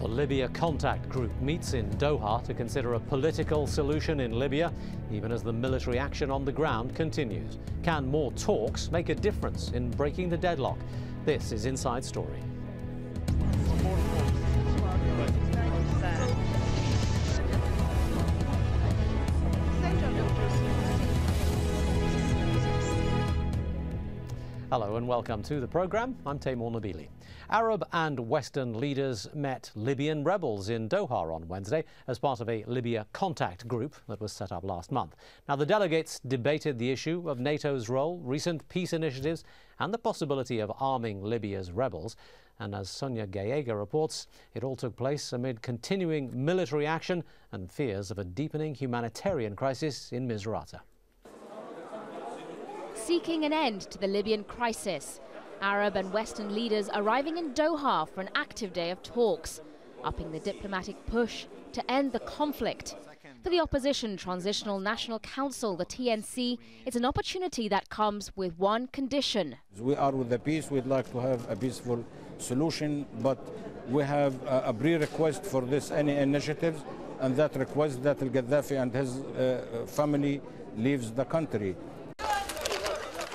The Libya Contact Group meets in Doha to consider a political solution in Libya, even as the military action on the ground continues. Can more talks make a difference in breaking the deadlock? This is Inside Story. Hello and welcome to the programme. I'm Teymoor Nabili. Arab and Western leaders met Libyan rebels in Doha on Wednesday as part of a Libya contact group that was set up last month. Now, the delegates debated the issue of NATO's role, recent peace initiatives, and the possibility of arming Libya's rebels. And as Sonia Gallego reports, it all took place amid continuing military action and fears of a deepening humanitarian crisis in Misrata seeking an end to the Libyan crisis. Arab and Western leaders arriving in Doha for an active day of talks, upping the diplomatic push to end the conflict. For the opposition Transitional National Council, the TNC, it's an opportunity that comes with one condition. We are with the peace. We'd like to have a peaceful solution, but we have a, pre-request for this any initiatives, and that request that Al Gaddafi and his uh, family leaves the country.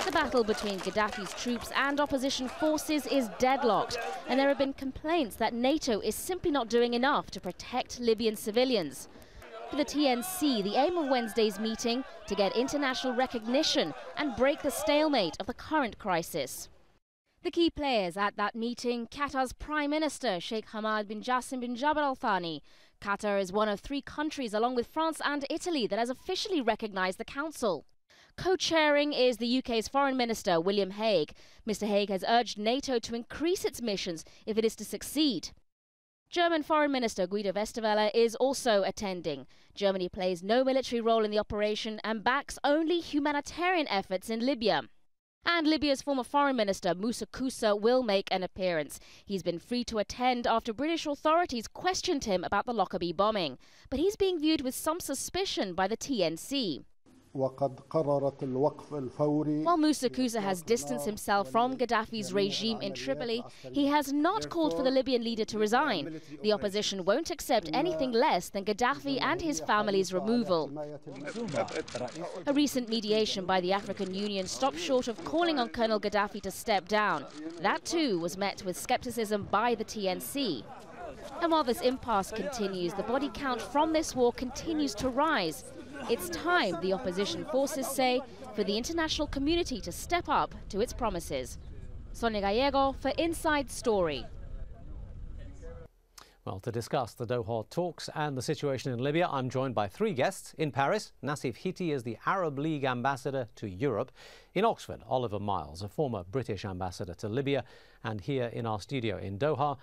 The battle between Gaddafi's troops and opposition forces is deadlocked, and there have been complaints that NATO is simply not doing enough to protect Libyan civilians. For the TNC, the aim of Wednesday's meeting to get international recognition and break the stalemate of the current crisis. The key players at that meeting, Qatar's Prime Minister Sheikh Hamad bin Jassim bin Jaber Al Thani. Qatar is one of three countries, along with France and Italy, that has officially recognized the Council. Co-chairing is the UK's Foreign Minister, William Hague. Mr Hague has urged NATO to increase its missions if it is to succeed. German Foreign Minister Guido Westerwelle is also attending. Germany plays no military role in the operation and backs only humanitarian efforts in Libya. And Libya's former Foreign Minister Musa Kusa will make an appearance. He's been free to attend after British authorities questioned him about the Lockerbie bombing. But he's being viewed with some suspicion by the TNC. While Musa Kusa has distanced himself from Gaddafi's regime in Tripoli, he has not called for the Libyan leader to resign. The opposition won't accept anything less than Gaddafi and his family's removal. A recent mediation by the African Union stopped short of calling on Colonel Gaddafi to step down. That too was met with skepticism by the TNC. And while this impasse continues, the body count from this war continues to rise. It's time, the opposition forces say, for the international community to step up to its promises. Sonia Gallego for Inside Story. Well, to discuss the Doha talks and the situation in Libya, I'm joined by three guests. In Paris, Nassif Hitti is the Arab League ambassador to Europe. In Oxford, Oliver Miles, a former British ambassador to Libya. And here in our studio in Doha,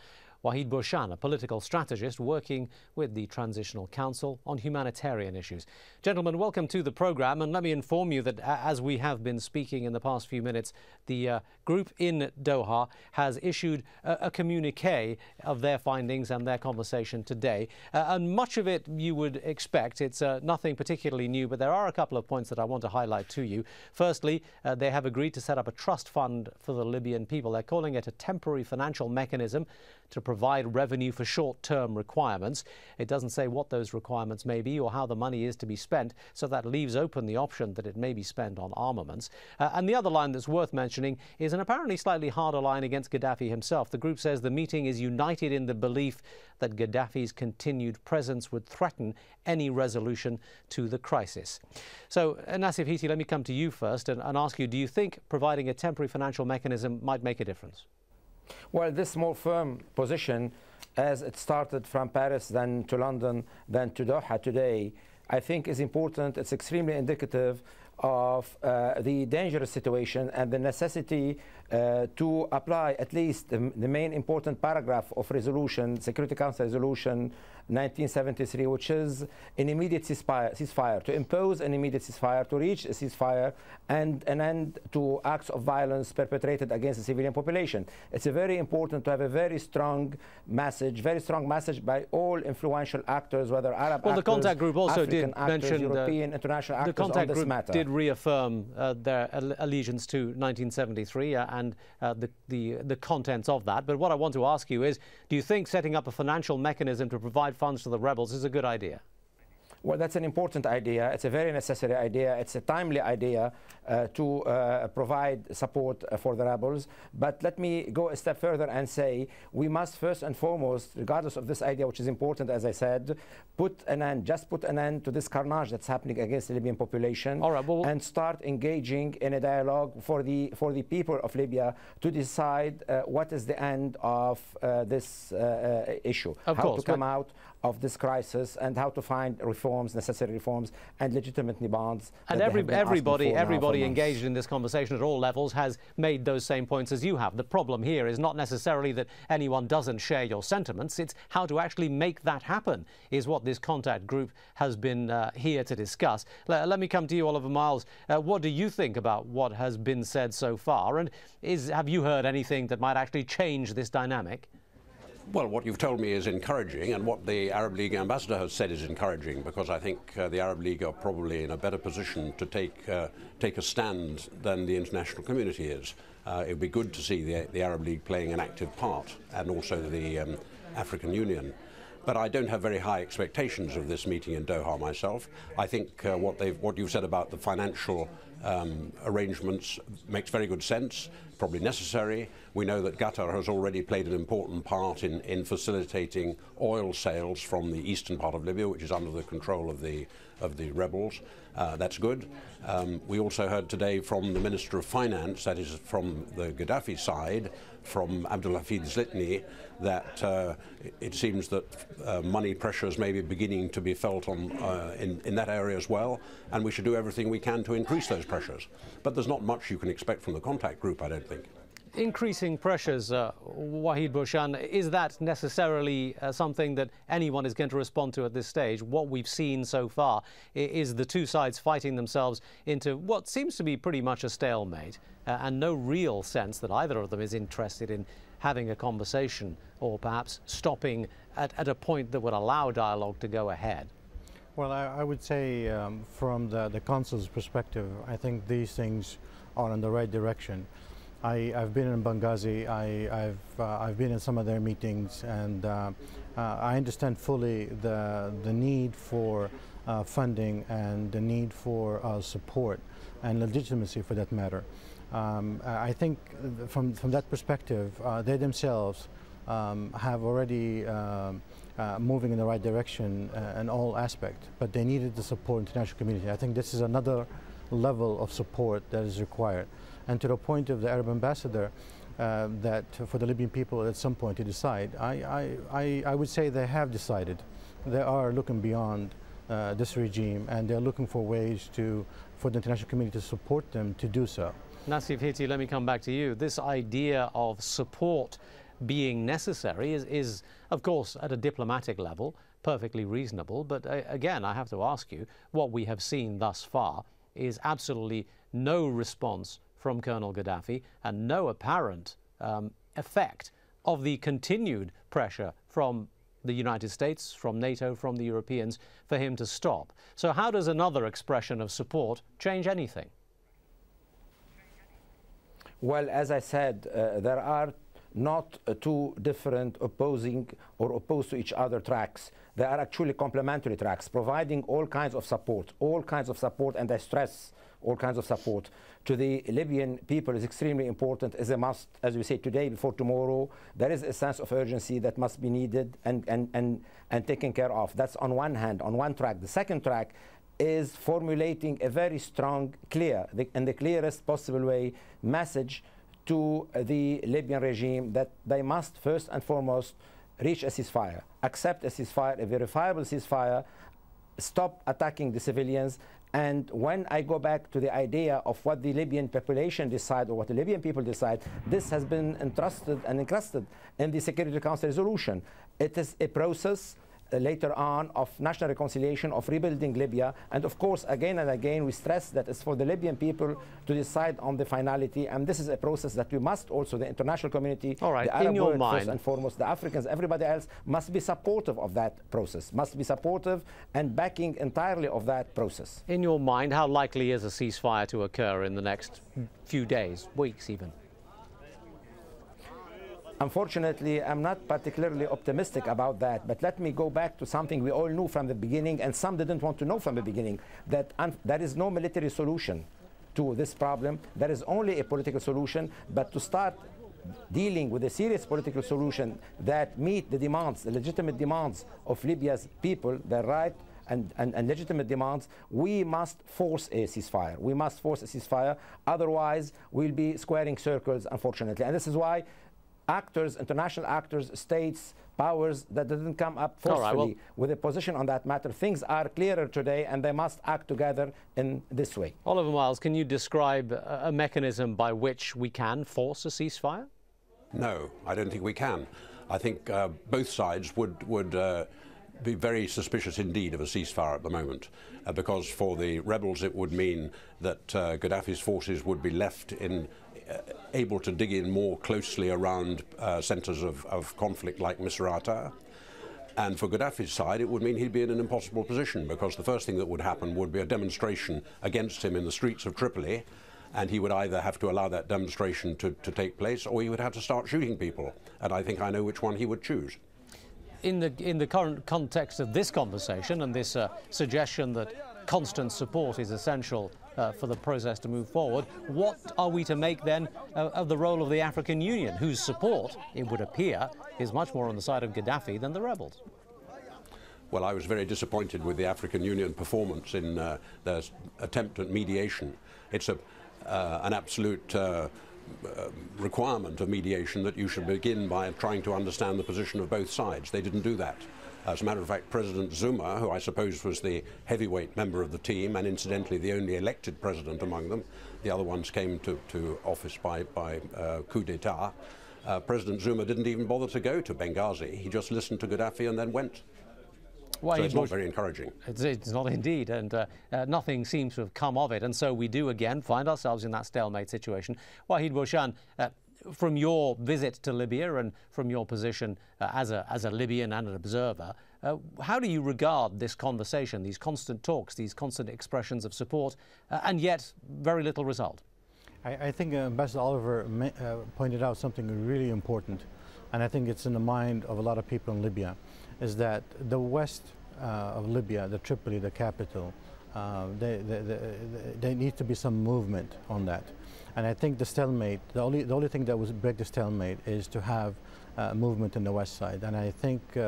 Waheed Burshan, a political strategist working with the Transitional Council on humanitarian issues. Gentlemen, welcome to the programme. And let me inform you that as we have been speaking in the past few minutes, the uh, group in Doha has issued a, a communique of their findings and their conversation today. Uh, and much of it you would expect. It's uh, nothing particularly new, but there are a couple of points that I want to highlight to you. Firstly, uh, they have agreed to set up a trust fund for the Libyan people. They're calling it a temporary financial mechanism to provide revenue for short-term requirements. It doesn't say what those requirements may be or how the money is to be spent, so that leaves open the option that it may be spent on armaments. Uh, and the other line that's worth mentioning is an apparently slightly harder line against Gaddafi himself. The group says the meeting is united in the belief that Gaddafi's continued presence would threaten any resolution to the crisis. So, uh, Nassif Hitti, let me come to you first and, and ask you, do you think providing a temporary financial mechanism might make a difference? Well, this more firm position, as it started from Paris, then to London, then to Doha today, I think is important. It's extremely indicative of uh, the dangerous situation and the necessity uh, to apply at least the, the, main important paragraph of resolution, Security Council resolution 1973, which is an immediate ceasefire, ceasefire, to impose an immediate ceasefire, to reach a ceasefire and an end to acts of violence perpetrated against the civilian population. It's very important to have a very strong message, very strong message by all influential actors, whether Arab well, actors, the contact group also African did actors, mention European, international actors the contact on this group matter. did reaffirm uh, their allegiance to 1973 uh, and uh, the, the the contents of that. But what I want to ask you is, do you think setting up a financial mechanism to provide funds to the rebels is a good idea? Well, that's an important idea. It's a very necessary idea. It's a timely idea uh, to uh, provide support uh, for the rebels. But let me go a step further and say we must first and foremost, regardless of this idea, which is important, as I said, put an end, just put an end to this carnage that's happening against the Libyan population All right, well, and start engaging in a dialogue for the, for the people of Libya to decide uh, what is the end of uh, this uh, issue. Of how course, to come out of this crisis and how to find reforms, necessary reforms, and legitimate bonds. And every, everybody, everybody engaged in this conversation at all levels has made those same points as you have. The problem here is not necessarily that anyone doesn't share your sentiments; it's how to actually make that happen. Is what this contact group has been uh, here to discuss. L let me come to you, Oliver Miles. Uh, what do you think about what has been said so far? And is have you heard anything that might actually change this dynamic? Well, what you've told me is encouraging, and what the Arab League ambassador has said is encouraging, because I think uh, the Arab League are probably in a better position to take uh, take a stand than the international community is. Uh, it would be good to see the, the, Arab League playing an active part, and also the um, African Union. But I don't have very high expectations of this meeting in Doha myself. I think uh, what, what you've said about the financial um, arrangements makes very good sense, probably necessary. We know that Qatar has already played an important part in, in facilitating oil sales from the eastern part of Libya, which is under the control of the of the rebels. Uh, that's good. Um, we also heard today from the Minister of Finance, that is from the Gaddafi side, from Abdulhafid Zlitni, that uh, it seems that uh, money pressures may be beginning to be felt on, uh, in, in that area as well, and we should do everything we can to increase those pressures. But there's not much you can expect from the contact group, I don't think increasing pressures, uh, Waheed Burshan, is that necessarily uh, something that anyone is going to respond to at this stage? What we've seen so far is the two sides fighting themselves into what seems to be pretty much a stalemate uh, and no real sense that either of them is interested in having a conversation or perhaps stopping at, at a point that would allow dialogue to go ahead. Well, I, I would say um, from the, the Council's perspective, I think these things are in the right direction. I, have been in Benghazi, I, have uh, I've been in some of their meetings, and uh, uh, I understand fully the, the need for uh, funding and the need for uh, support and legitimacy for that matter. Um, I think from, from that perspective, uh, they themselves um, have already moving in the right direction in all aspects, but they needed the support of the international community. I think this is another level of support that is required and to the point of the Arab ambassador uh, that for the Libyan people at some point to decide, I, I, I, would say they have decided. They are looking beyond uh, this regime and they're looking for ways to, for the international community to support them to do so. Nassif Hitti, let me come back to you. This idea of support being necessary is, is, of course, at a diplomatic level, perfectly reasonable. But uh, again, I have to ask you, what we have seen thus far is absolutely no response from Colonel Gaddafi and no apparent um, effect of the continued pressure from the United States, from NATO, from the Europeans for him to stop. So, how does another expression of support change anything? Well, as I said, uh, there are not uh, two different opposing or opposed to each other tracks. They are actually complementary tracks, providing all kinds of support, all kinds of support, and I stress all kinds of support to the Libyan people is extremely important as a must, as we say today before tomorrow. There is a sense of urgency that must be needed and, and, and, and taken care of. That's on one hand, on one track. The second track is formulating a very strong, clear, the, in the clearest possible way, message to the Libyan regime that they must first and foremost reach a ceasefire, accept a ceasefire, a verifiable ceasefire, stop attacking the civilians, and when I go back to the idea of what the Libyan population decide or what the Libyan people decide, this has been entrusted and encrusted in the Security Council resolution. It is a process later on of national reconciliation, of rebuilding Libya. And of course, again and again, we stress that it's for the Libyan people to decide on the finality. And this is a process that we must also, the international community, All right, the Arab in your world mind, first and foremost, the Africans, everybody else must be supportive of that process, must be supportive and backing entirely of that process. In your mind, how likely is a ceasefire to occur in the next few days, weeks even? Unfortunately, I'm not particularly optimistic about that, but let me go back to something we all knew from the beginning, and some didn't want to know from the beginning, that there is no military solution to this problem. There is only a political solution, but to start dealing with a serious political solution that meet the demands, the legitimate demands of Libya's people, their right and, and, and, legitimate demands, we must force a ceasefire. We must force a ceasefire. Otherwise, we'll be squaring circles, unfortunately. And this is why actors, international actors, states, powers that didn't come up forcefully right, well, with a position on that matter. Things are clearer today, and they must act together in this way. Oliver Miles, can you describe a, a mechanism by which we can force a ceasefire? No, I don't think we can. I think uh, both sides would would. Uh, be very suspicious indeed of a ceasefire at the moment, uh, because for the rebels it would mean that uh, Gaddafi's forces would be left in able to dig in more closely around uh, centres of, of, conflict like Misrata. And for Gaddafi's side, it would mean he'd be in an impossible position because the first thing that would happen would be a demonstration against him in the streets of Tripoli. And he would either have to allow that demonstration to, to take place or he would have to start shooting people. And I think I know which one he would choose in the in the current context of this conversation and this uh, suggestion that constant support is essential uh, for the process to move forward. What are we to make then uh, of the role of the African Union, whose support, it would appear, is much more on the side of Gaddafi than the rebels? Well, I was very disappointed with the African Union performance in uh, their attempt at mediation. It's a, uh, an absolute uh, uh, requirement of mediation that you should begin by trying to understand the position of both sides. They didn't do that. As a matter of fact, President Zuma, who I suppose was the heavyweight member of the team and incidentally the only elected president among them, the other ones came to, to office by, by uh, coup d'etat. Uh, president Zuma didn't even bother to go to Benghazi. He just listened to Gaddafi and then went. Well, so it's not very encouraging. It's, it's not indeed, and uh, uh, nothing seems to have come of it. And so we do again find ourselves in that stalemate situation. Waheed Burshan, uh, from your visit to Libya and from your position uh, as, a, as a Libyan and an observer, uh, how do you regard this conversation, these constant talks, these constant expressions of support, uh, and yet very little result? I, I think uh, Ambassador Oliver uh, pointed out something really important, and I think it's in the mind of a lot of people in Libya, is that the west uh, of Libya, the Tripoli, the capital, they, they, they, they need to be some movement on that. And I think the stalemate, the only, the only thing that would break the stalemate is to have uh, movement in the west side. And I think uh,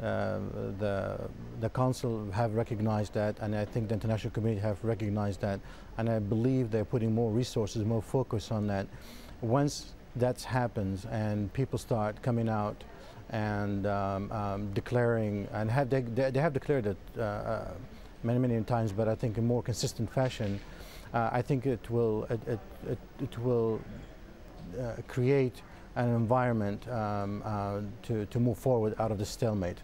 uh, the, the council have recognized that, and I think the international community have recognized that, and I believe they're putting more resources, more focus on that. Once that happens and people start coming out and um, um, declaring, and have they, they, have declared it uh, uh, many, many times, but I think in more consistent fashion, uh, I think it will it, it, it, will uh, create an environment um, uh, to, to move forward out of the stalemate.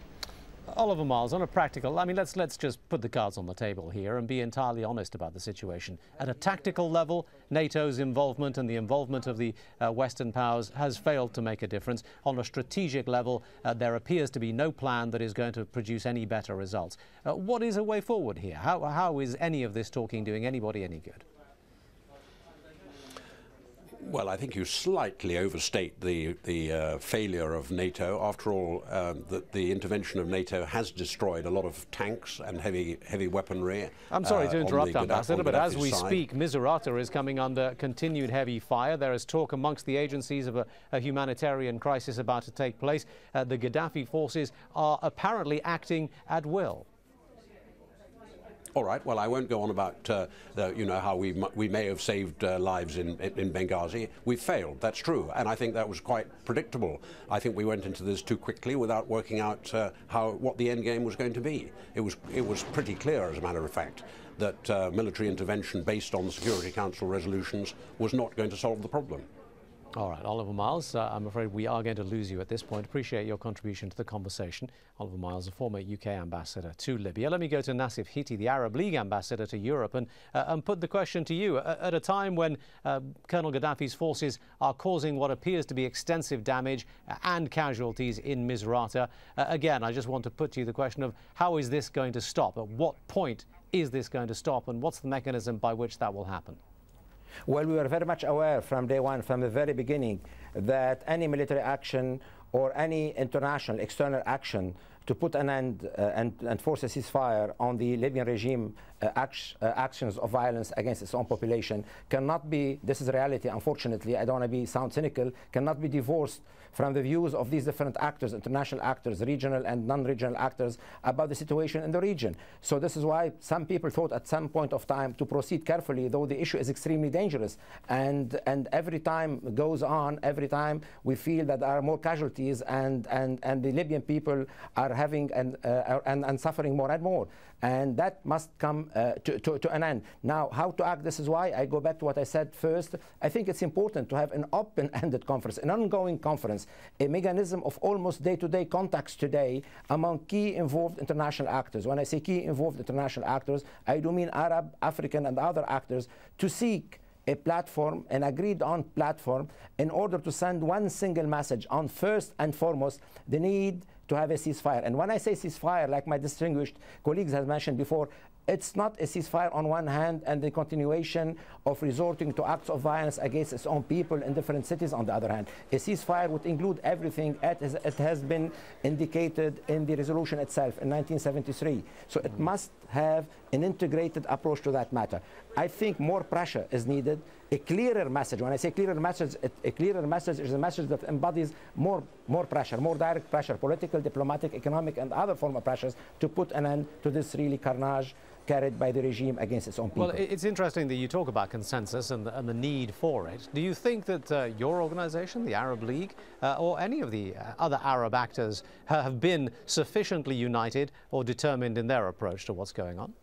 Oliver Miles, on a practical, I mean, let's let's just put the cards on the table here and be entirely honest about the situation. At a tactical level, NATO's involvement and the involvement of the uh, Western powers has failed to make a difference. On a strategic level, uh, there appears to be no plan that is going to produce any better results. Uh, what is a way forward here? How, how is any of this talking doing anybody any good? Well, I think you slightly overstate the the uh, failure of NATO. After all, um, the, the, intervention of NATO has destroyed a lot of tanks and heavy heavy weaponry. I'm sorry uh, to interrupt, Ambassador, but as we side. speak, Misrata is coming under continued heavy fire. There is talk amongst the agencies of a, a humanitarian crisis about to take place. Uh, the Gaddafi forces are apparently acting at will. All right. Well, I won't go on about uh, the, you know how we we may have saved uh, lives in in Benghazi. We failed. That's true, and I think that was quite predictable. I think we went into this too quickly without working out uh, how what the end game was going to be. It was it was pretty clear, as a matter of fact, that uh, military intervention based on the Security Council resolutions was not going to solve the problem. All right, Oliver Miles, uh, I'm afraid we are going to lose you at this point. Appreciate your contribution to the conversation. Oliver Miles, a former UK ambassador to Libya. Let me go to Nassif Hitti, the Arab League ambassador to Europe, and, uh, and put the question to you. At a time when uh, Colonel Gaddafi's forces are causing what appears to be extensive damage and casualties in Misrata, uh, again, I just want to put to you the question of how is this going to stop? At what point is this going to stop, and what's the mechanism by which that will happen? Well, we were very much aware from day one, from the very beginning, that any military action or any international external action to put an end uh, and, force a ceasefire on the Libyan regime act, uh, actions of violence against its own population cannot be, this is reality, unfortunately, I don't want to be sound cynical, cannot be divorced from the views of these different actors, international actors, regional and non-regional actors, about the situation in the region. So this is why some people thought at some point of time to proceed carefully, though the issue is extremely dangerous. And, and every time goes on, every time we feel that there are more casualties and, and, and the Libyan people are having and, uh, and, and suffering more and more and that must come uh, to, to, to, an end. Now, how to act, this is why I go back to what I said first. I think it's important to have an open-ended conference, an ongoing conference, a mechanism of almost day-to-day -day contacts today among key involved international actors. When I say key involved international actors, I do mean Arab, African, and other actors to seek a platform, an agreed on platform, in order to send one single message on first and foremost the need to have a ceasefire. And when I say ceasefire, like my distinguished colleagues have mentioned before, it's not a ceasefire on one hand and the continuation of resorting to acts of violence against its own people in different cities on the other hand. A ceasefire would include everything as it has been indicated in the resolution itself in 1973. So it must have an integrated approach to that matter. I think more pressure is needed, a clearer message. When I say clearer message, a clearer message is a message that embodies more, more pressure, more direct pressure, political, diplomatic, economic, and other form of pressures to put an end to this really carnage carried by the regime against its own people. Well, it's interesting that you talk about consensus and the, and the need for it. Do you think that uh, your organization, the Arab League, uh, or any of the uh, other Arab actors have been sufficiently united or determined in their approach to what's going on?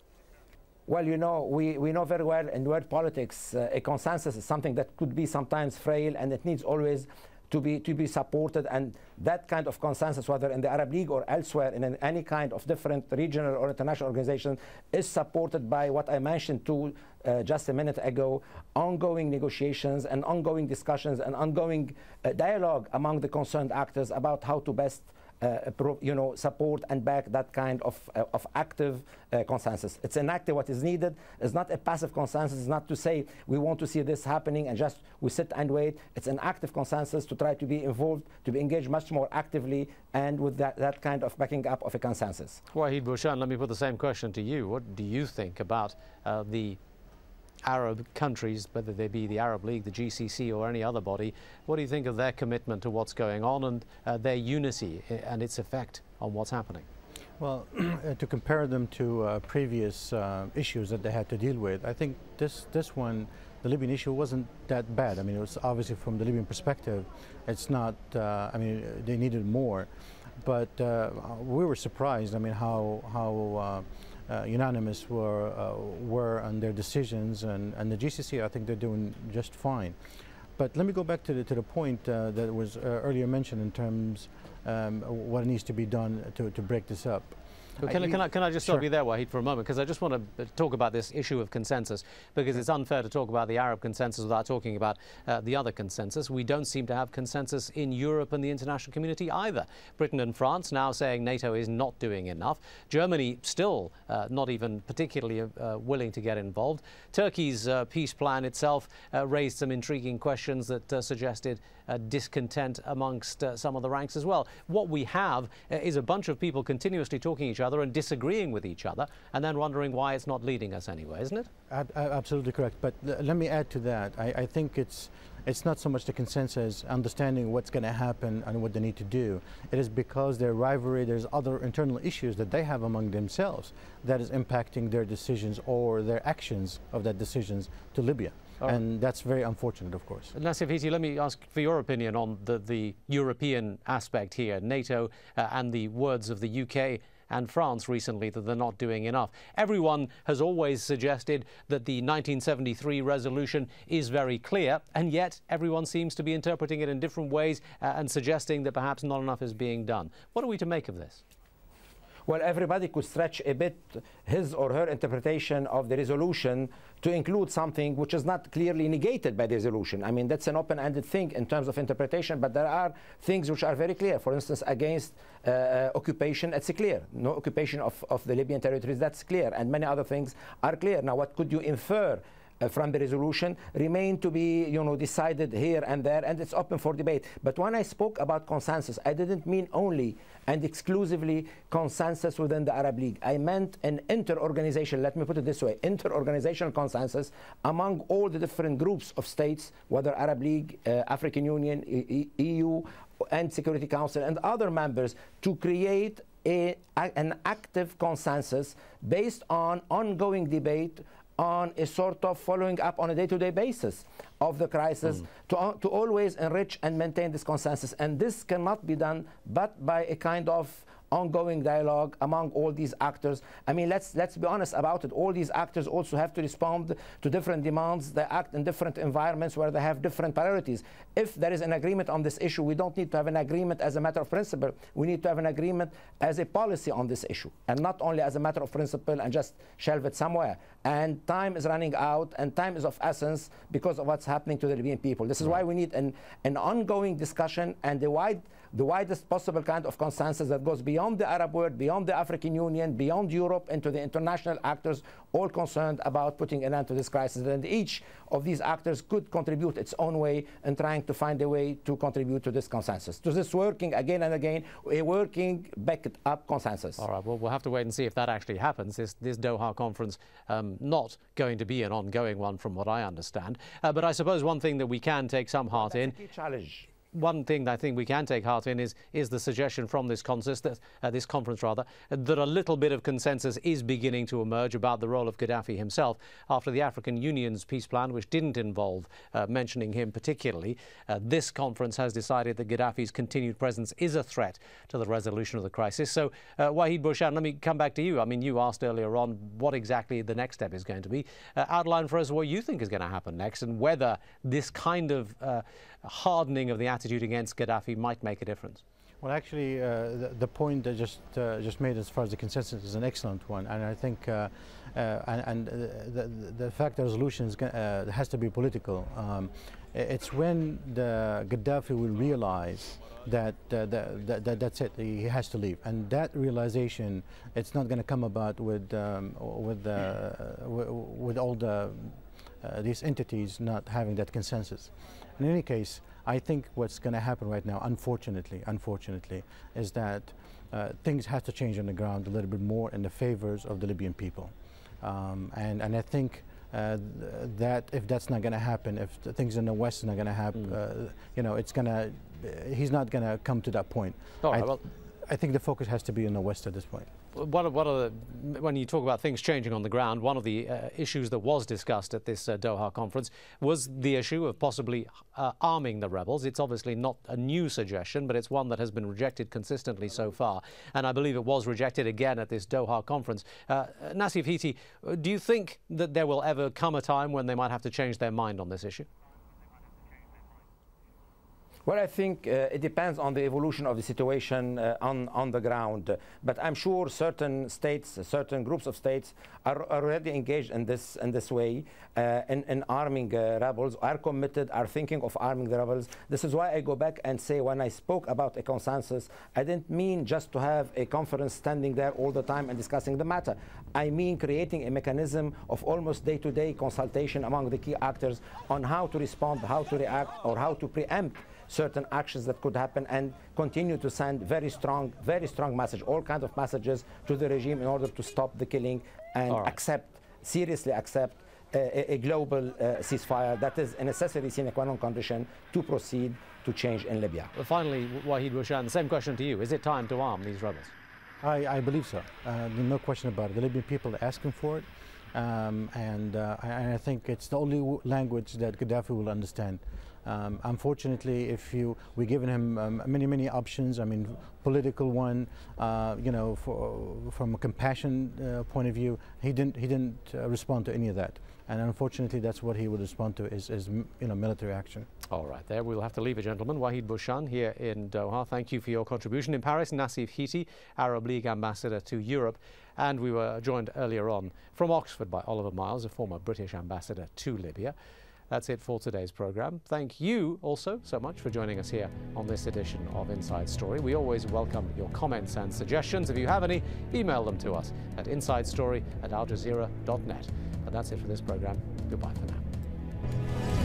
Well, you know, we, we know very well in world politics, uh, a consensus is something that could be sometimes frail and it needs always to be, to be supported. And that kind of consensus, whether in the Arab League or elsewhere in an, any kind of different regional or international organization, is supported by what I mentioned to uh, just a minute ago, ongoing negotiations and ongoing discussions and ongoing uh, dialogue among the concerned actors about how to best uh, you know, support and back that kind of, uh, of active uh, consensus. It's an active what is needed. It's not a passive consensus. It's not to say we want to see this happening and just we sit and wait. It's an active consensus to try to be involved, to be engaged much more actively and with that, that kind of backing up of a consensus. Waheed Burshan, let me put the same question to you. What do you think about uh, the Arab countries, whether they be the Arab League, the GCC, or any other body, what do you think of their commitment to what's going on and uh, their unity and its effect on what's happening? Well, to compare them to uh, previous uh, issues that they had to deal with, I think this, this one, the Libyan issue wasn't that bad. I mean, it was obviously from the Libyan perspective, it's not, uh, I mean, they needed more. But uh, we were surprised, I mean, how, how uh, uh, unanimous were, were on their decisions. And, and the GCC, I think they're doing just fine. But let me go back to the, to the point that was earlier mentioned in terms um, what needs to be done to, to break this up. Well, can, I, can, I, can I just stop you there, Waheed, for a moment? Because I just want to talk about this issue of consensus, because it's unfair to talk about the Arab consensus without talking about uh, the other consensus. We don't seem to have consensus in Europe and the international community either. Britain and France now saying NATO is not doing enough. Germany still uh, not even particularly uh, willing to get involved. Turkey's uh, peace plan itself uh, raised some intriguing questions that uh, suggested discontent amongst some of the ranks as well. What we have is a bunch of people continuously talking each other other and disagreeing with each other and then wondering why it's not leading us anywhere, isn't it? Ab absolutely correct. But let me add to that. I, I think it's it's not so much the consensus, understanding what's going to happen and what they need to do. It is because their rivalry, there's other internal issues that they have among themselves that is impacting their decisions or their actions of that decisions to Libya. And that's very unfortunate, of course. Nassif Hitti, let me ask for your opinion on the, the European aspect here. NATO uh, and the words of the UK and France recently that they're not doing enough. Everyone has always suggested that the 1973 resolution is very clear, and yet everyone seems to be interpreting it in different ways uh, and suggesting that perhaps not enough is being done. What are we to make of this? Well, everybody could stretch a bit his or her interpretation of the resolution to include something which is not clearly negated by the resolution. I mean, that's an open-ended thing in terms of interpretation, but there are things which are very clear. For instance, against uh, uh occupation, it's clear. No occupation of, of the Libyan territories, that's clear. And many other things are clear. Now, what could you infer from the resolution remain to be you know decided here and there and it's open for debate. But when i spoke about consensus i didn't mean only and exclusively consensus within the arab league. I meant an inter-organization let me put it this way inter-organizational consensus among all the different groups of states whether arab league uh, african union e eu and security council and other members to create a, an active consensus based on ongoing debate on a sort of following up on a day-to-day basis of the crisis mm. to, uh, to always enrich and maintain this consensus. And this cannot be done but by a kind of ongoing dialogue among all these actors. I mean, let's, let's be honest about it. All these actors also have to respond to different demands. They act in different environments where they have different priorities. If there is an agreement on this issue, we don't need to have an agreement as a matter of principle. We need to have an agreement as a policy on this issue, and not only as a matter of principle and just shelve it somewhere. And time is running out, and time is of essence because of what's happening to the Libyan people. This is why we need an, an ongoing discussion and a wide the widest possible kind of consensus that goes beyond the Arab world, beyond the African Union, beyond Europe, into the international actors, all concerned about putting an end to this crisis. And each of these actors could contribute its own way in trying to find a way to contribute to this consensus, to this working again and again, a working, backed up consensus. All right, well, we'll have to wait and see if that actually happens. This, this Doha conference um, not going to be an ongoing one, from what I understand. Uh, but I suppose one thing that we can take some heart well, in. challenge one thing that I think we can take heart in is is the suggestion from this consensus, that, uh, this conference rather, that a little bit of consensus is beginning to emerge about the role of Gaddafi himself after the African Union's peace plan, which didn't involve uh, mentioning him particularly. Uh, this conference has decided that Gaddafi's continued presence is a threat to the resolution of the crisis. So, uh, Waheed Burshan, let me come back to you. I mean, you asked earlier on what exactly the next step is going to be. Uh, outline for us what you think is going to happen next and whether this kind of uh, hardening of the attitude against Gaddafi might make a difference? Well, actually, uh, the, the, point that just uh, just made as far as the consensus is an excellent one, and I think, uh, uh and, and the, the fact the resolution uh, has to be political. Um, it's when the Gaddafi will realize that, uh, that, that, that's it, he has to leave, and that realization, it's not going to come about with um, with with all the these entities not having that consensus. In any case, I think what's going to happen right now, unfortunately, unfortunately, is that uh, things have to change on the ground a little bit more in the favors of the Libyan people. Um, and, and I think uh, that if that's not going to happen, if things in the West are not going to happen, mm. uh, you know, it's going to, he's not going to come to that point. All right, I, well, I think the focus has to be in the West at this point. Of, one of the, when you talk about things changing on the ground, one of the uh, issues that was discussed at this uh, Doha conference was the issue of possibly uh, arming the rebels. It's obviously not a new suggestion, but it's one that has been rejected consistently so far. And I believe it was rejected again at this Doha conference. Uh, Nassif Hitti, do you think that there will ever come a time when they might have to change their mind on this issue? Well, I think uh, it depends on the evolution of the situation uh, on, on the ground. But I'm sure certain states, certain groups of states are already engaged in this, in this way, uh, in, in, arming uh, rebels, are committed, are thinking of arming the rebels. This is why I go back and say when I spoke about a consensus, I didn't mean just to have a conference standing there all the time and discussing the matter. I mean creating a mechanism of almost day-to-day -day consultation among the key actors on how to respond, how to react, or how to preempt certain actions that could happen and continue to send very strong, very strong message, all kinds of messages to the regime in order to stop the killing and right. accept, seriously accept a, a global uh, ceasefire that is a necessary sine qua non condition to proceed to change in Libya. Well, finally, Waheed Burshan, the same question to you. Is it time to arm these rebels? I, I believe so. Uh, no question about it. The Libyan people are asking for it. Um, and, uh, and I think it's the only language that Gaddafi will understand. Um, unfortunately, if you we're giving him um, many many options. I mean, political one, uh, you know, for, from a compassion uh, point of view, he didn't he didn't uh, respond to any of that. And unfortunately, that's what he would respond to is, is you know military action. All right, there we'll have to leave it, gentlemen. Waheed Burshan here in Doha. Thank you for your contribution in Paris. Nassif Hitti, Arab League ambassador to Europe, and we were joined earlier on from Oxford by Oliver Miles, a former British ambassador to Libya. That's it for today's programme. Thank you also so much for joining us here on this edition of Inside Story. We always welcome your comments and suggestions. If you have any, email them to us at insidestory at aljazeera.net. But that's it for this programme. Goodbye for now.